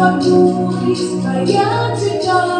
как дух, и стоят и так.